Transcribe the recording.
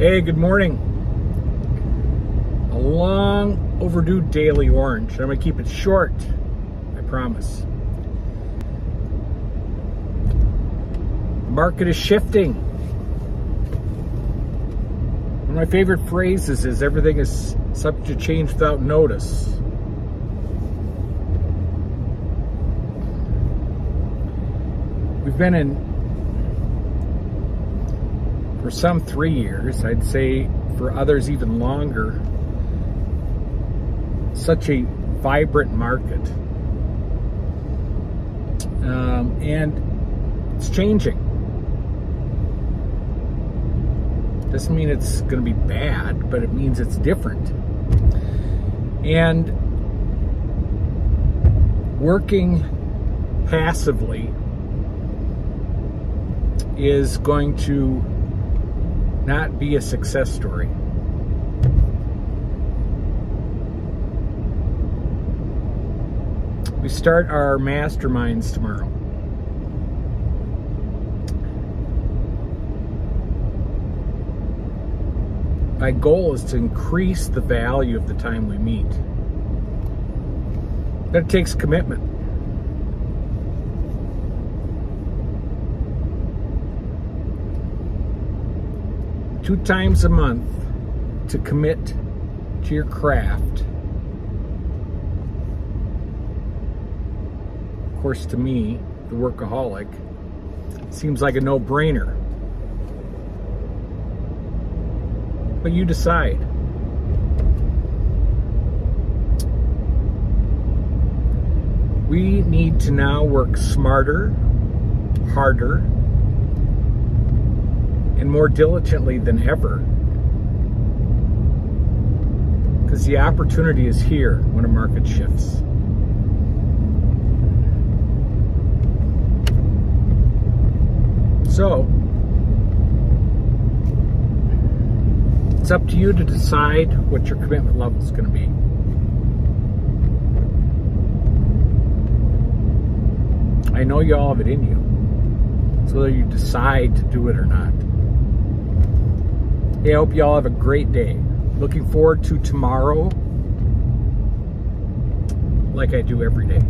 Hey, good morning. A long overdue daily orange. I'm gonna keep it short, I promise. The market is shifting. One of my favorite phrases is everything is subject to change without notice. We've been in for some three years, I'd say for others even longer, such a vibrant market. Um, and it's changing. Doesn't mean it's going to be bad, but it means it's different. And working passively is going to not be a success story. We start our masterminds tomorrow. My goal is to increase the value of the time we meet. That takes commitment. Two times a month to commit to your craft. Of course, to me, the workaholic, seems like a no brainer. But you decide. We need to now work smarter, harder, and more diligently than ever. Because the opportunity is here when a market shifts. So, it's up to you to decide what your commitment level is going to be. I know you all have it in you. So whether you decide to do it or not. Hey, I hope you all have a great day. Looking forward to tomorrow like I do every day.